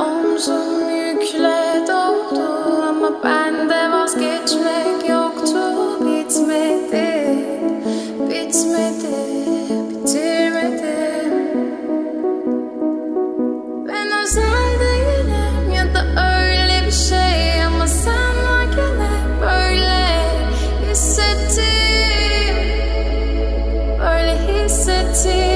Omzum yükle doldu ama bende vazgeçmek yoktu. Bitmedi bitmedi bitirmedim ben özel ya da öyle bir şey ama sen böyle hissettim böyle hissettim